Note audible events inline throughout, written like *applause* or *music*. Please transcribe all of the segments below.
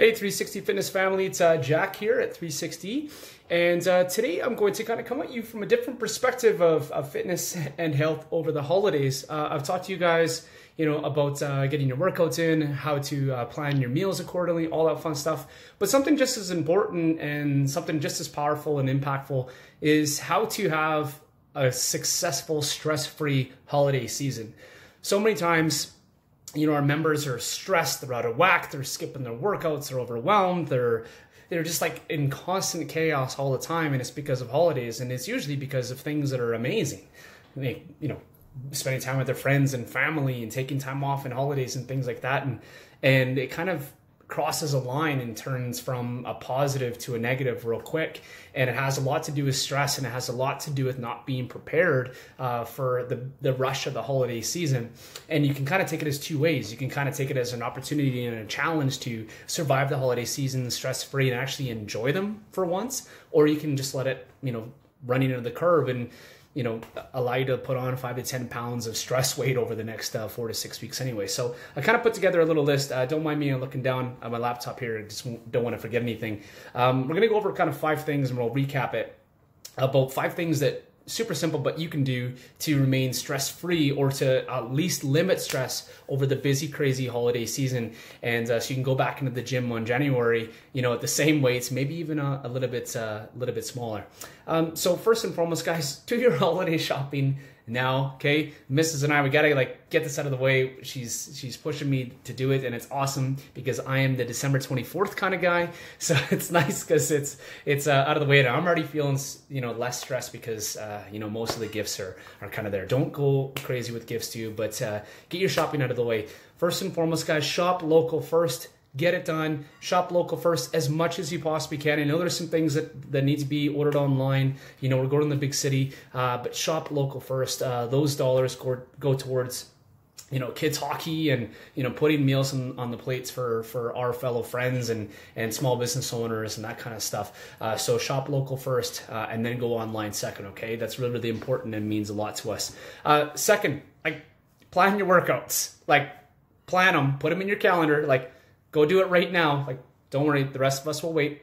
Hey, 360 Fitness family, it's uh, Jack here at 360. And uh, today I'm going to kind of come at you from a different perspective of, of fitness and health over the holidays. Uh, I've talked to you guys, you know, about uh, getting your workouts in, how to uh, plan your meals accordingly, all that fun stuff. But something just as important and something just as powerful and impactful is how to have a successful, stress-free holiday season. So many times you know, our members are stressed, they're out of whack, they're skipping their workouts, they're overwhelmed, they're they're just like in constant chaos all the time, and it's because of holidays, and it's usually because of things that are amazing. They, you know, spending time with their friends and family, and taking time off and holidays and things like that, and and it kind of crosses a line and turns from a positive to a negative real quick. And it has a lot to do with stress and it has a lot to do with not being prepared uh, for the, the rush of the holiday season. And you can kind of take it as two ways. You can kind of take it as an opportunity and a challenge to survive the holiday season stress free and actually enjoy them for once, or you can just let it, you know, running into the curve and you know, allow you to put on five to 10 pounds of stress weight over the next uh, four to six weeks anyway. So I kind of put together a little list. Uh, don't mind me looking down at my laptop here. I just don't want to forget anything. Um, we're going to go over kind of five things and we'll recap it about five things that super simple, but you can do to remain stress free or to at least limit stress over the busy, crazy holiday season. And uh, so you can go back into the gym on January, you know, at the same weights, maybe even a, a little bit, a uh, little bit smaller. Um, so first and foremost, guys, *laughs* do your holiday shopping now. Okay, Mrs. and I, we gotta like get this out of the way. She's she's pushing me to do it, and it's awesome because I am the December 24th kind of guy. *laughs* So it's nice because it's it's uh, out of the way, and I'm already feeling you know less stressed because uh, you know most of the gifts are are kind of there. Don't go crazy with gifts too, but uh, get your shopping out of the way. First and foremost, guys, shop local first get it done shop local first as much as you possibly can. I know there's some things that, that need to be ordered online you know we're going to the big city uh, but shop local first. Uh, those dollars go, go towards you know kids hockey and you know putting meals on, on the plates for for our fellow friends and and small business owners and that kind of stuff. Uh, so shop local first uh, and then go online second okay? That's really really important and means a lot to us. Uh, second like plan your workouts. Like plan them put them in your calendar. Like Go do it right now. Like, don't worry, the rest of us will wait.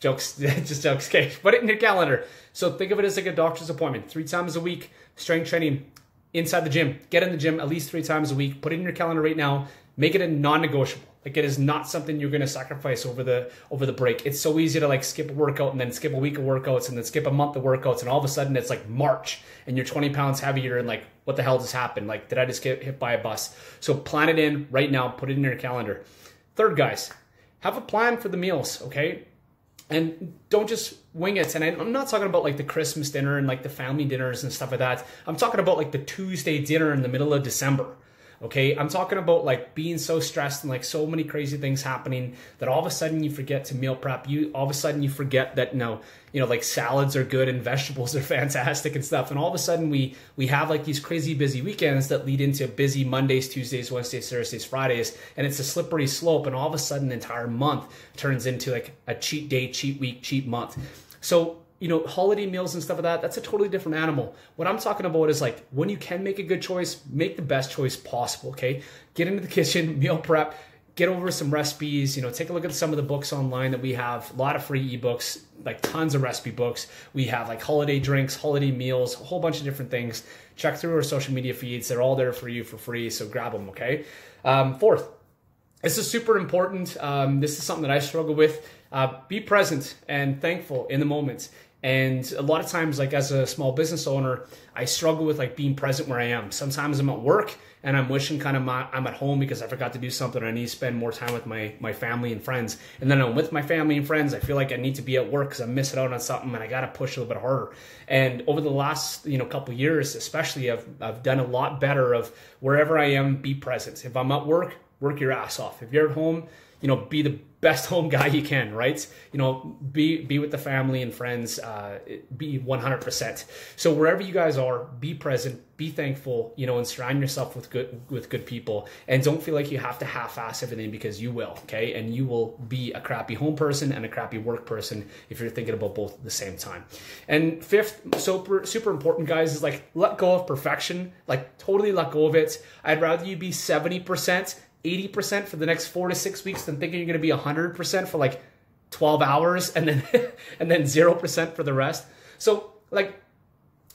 Jokes, *laughs* just jokes. Okay, put it in your calendar. So think of it as like a doctor's appointment. Three times a week, strength training inside the gym. Get in the gym at least three times a week. Put it in your calendar right now. Make it a non-negotiable. Like it is not something you're going to sacrifice over the over the break. It's so easy to like skip a workout and then skip a week of workouts and then skip a month of workouts and all of a sudden it's like March and you're 20 pounds heavier and like what the hell just happened? Like did I just get hit by a bus? So plan it in right now. Put it in your calendar. Third, guys, have a plan for the meals. Okay, and don't just wing it. And I'm not talking about like the Christmas dinner and like the family dinners and stuff like that. I'm talking about like the Tuesday dinner in the middle of December. Okay, I'm talking about like being so stressed and like so many crazy things happening that all of a sudden you forget to meal prep. You all of a sudden you forget that know, you know, like salads are good and vegetables *laughs* are fantastic and stuff. And all of a sudden we we have like these crazy busy weekends that lead into busy Mondays, Tuesdays, Wednesdays, Thursdays, Fridays, and it's a slippery slope. And all of a sudden the entire month turns into like a cheat day, cheat week, cheat month. So you know, holiday meals and stuff like that, that's a totally different animal. What I'm talking about is like when you can make a good choice, make the best choice possible, okay? Get into the *laughs* kitchen, meal prep, get over some recipes, you know, take a look at some of the books online that we have, a lot of free ebooks, like tons of recipe books. We have like holiday drinks, holiday meals, a whole bunch of different things. Check through our social media feeds. They're all there for you for free, so grab them, okay? Um, fourth, this is super important. Um, this is something that I struggle with. Uh, be present and thankful in the moment. And a lot of times, like as a small business owner, I struggle with like being present where I am. Sometimes I'm at work and I'm wishing kind of my, I'm at home because I forgot to do something. I need to spend more time with my my family and friends. And then I'm with my family and friends. I feel like I need to be at work because I'm missing out on something and I got to push a little bit harder. And over the last you know couple years, especially, I've I've done a lot better of wherever I am, be present. If I'm at work, work your ass off. If you're at home, you know, be the best home guy you can, right? You know, be be with the family and friends, uh, be 100%. So wherever you guys are, be present, be thankful, you know, and surround yourself with good with good people, and don't feel like you have to half-ass everything because you will, okay? And you will be a crappy home person and a crappy work person if you're thinking about both at the same time. And fifth, super super important, guys, is like let go of perfection, like totally let go of it. I'd rather you be 70% 80% for the next four to six weeks than thinking you're going to be 100% for like 12 hours and then *laughs* and then 0% for the rest. So like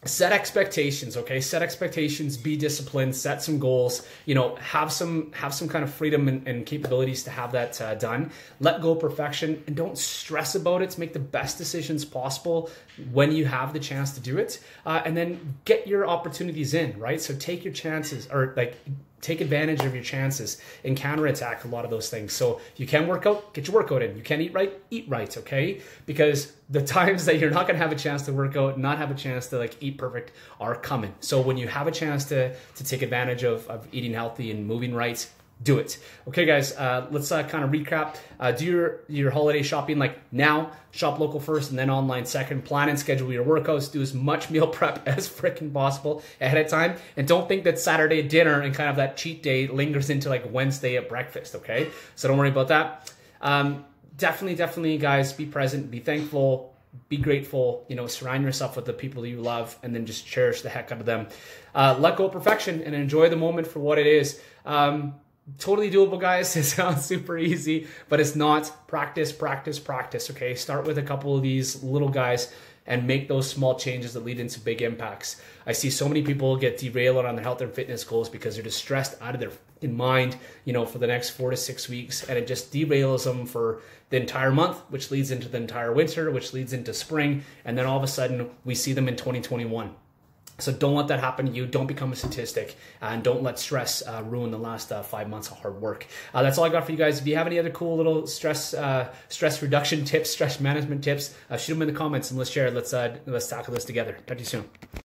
set expectations okay? Set expectations be disciplined set some goals you know have some have some kind of freedom and, and capabilities to have that uh, done. Let go perfection and don't stress about it. Make the best decisions possible when you have the chance to do it. Uh, and then get your opportunities in right? So take your chances or like take advantage of your chances and counterattack a lot of those things. So you can work out, get your workout in. You can eat right, eat right, okay? Because the *laughs* times that you're not gonna have a chance to work out, not have a chance to like eat perfect are coming. So when you have a chance to to take advantage of, of eating healthy and moving right, do it. Okay, guys, uh, let's uh, kind of recap. Uh, do your your holiday shopping like now. Shop local first, and then online second. Plan and schedule your workouts. Do as much *laughs* meal prep as freaking possible ahead of time, and don't think that Saturday dinner and kind of that cheat day lingers into like Wednesday at breakfast. Okay, so don't worry about that. Um, definitely, definitely, guys, be present, be thankful, be grateful, you know, surround yourself with the people you love and then just cherish the heck out of them. Uh, let go of perfection and enjoy the moment for what it is. Um, totally doable guys. *laughs* It sounds super easy but it's not. Practice practice practice okay? Start with a couple of these little guys and make those small changes that lead into big impacts. I see so many people get derailed on their health and fitness goals because they're just stressed out of their in mind you know for the next four to six weeks and it just derails them for the entire month which leads into the entire winter which leads into spring and then all of a sudden we see them in 2021 so don't let that happen to you. Don't become a statistic, and don't let stress uh, ruin the last uh, five months of hard work. Uh, that's all I got for you guys. If you have any other cool little stress uh, stress reduction tips, stress management tips, uh, shoot them in the comments and let's share. Let's uh, let's tackle this together. Talk to you soon.